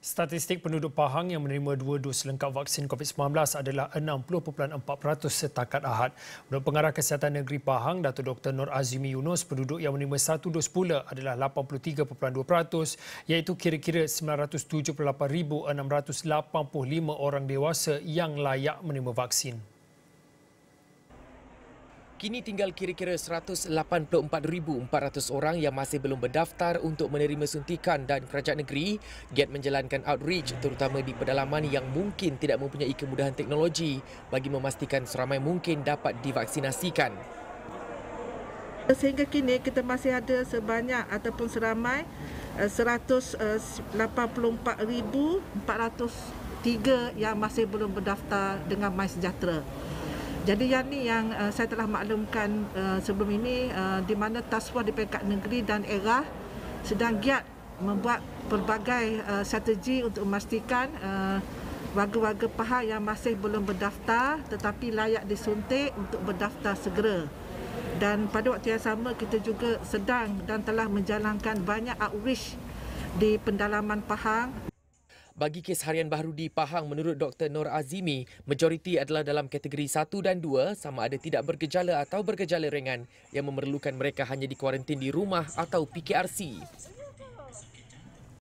Statistik penduduk Pahang yang menerima dua dos lengkap vaksin COVID-19 adalah 60.4% setakat Ahad. Menurut Pengarah Kesihatan Negeri Pahang, Datuk Dr. Nur Azimi Yunus, penduduk yang menerima satu dos pula adalah 83.2% iaitu kira-kira 978,685 orang dewasa yang layak menerima vaksin. Kini tinggal kira-kira 184,400 orang yang masih belum berdaftar untuk menerima suntikan dan kerajaan negeri giat menjalankan outreach terutama di pedalaman yang mungkin tidak mempunyai kemudahan teknologi bagi memastikan seramai mungkin dapat divaksinasikan. Sehingga kini kita masih ada sebanyak ataupun seramai 184,403 eh, yang masih belum berdaftar dengan MySejahtera. Jadi yang ni yang uh, saya telah maklumkan uh, sebelum ini uh, di mana taswa di peringkat negeri dan era sedang giat membuat pelbagai uh, strategi untuk memastikan uh, warga-warga Pahang yang masih belum berdaftar tetapi layak disuntik untuk berdaftar segera. Dan pada waktu yang sama kita juga sedang dan telah menjalankan banyak outreach di pendalaman Pahang bagi kes harian baru di Pahang, menurut Dr. Nur Azimi, majoriti adalah dalam kategori 1 dan 2 sama ada tidak bergejala atau bergejala ringan yang memerlukan mereka hanya dikuarantin di rumah atau PKRC.